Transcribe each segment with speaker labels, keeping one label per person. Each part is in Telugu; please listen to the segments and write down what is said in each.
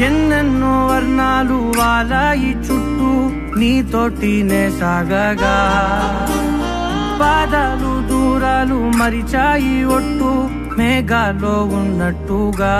Speaker 1: ఎన్నెన్నో వర్ణాలు వాలాయి చుట్టూ నీతోటినే సాగగా. పాదాలు దూరాలు మరిచాయి ఒట్టు మేఘాలో ఉన్నట్టుగా.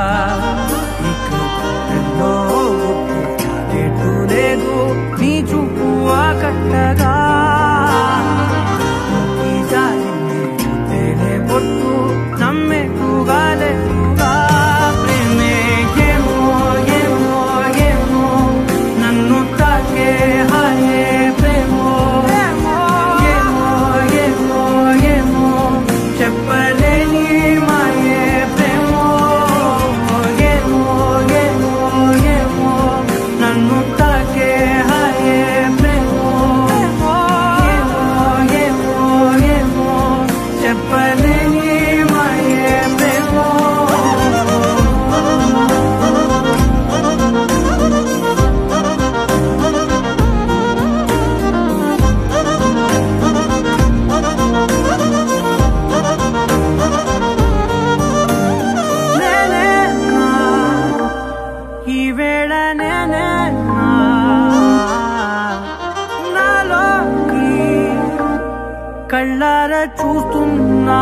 Speaker 1: కళ్ళారా చూస్తున్నా.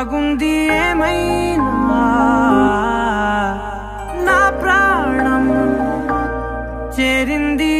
Speaker 1: బాగుంది ఏమైనా నా ప్రాణం చేరింది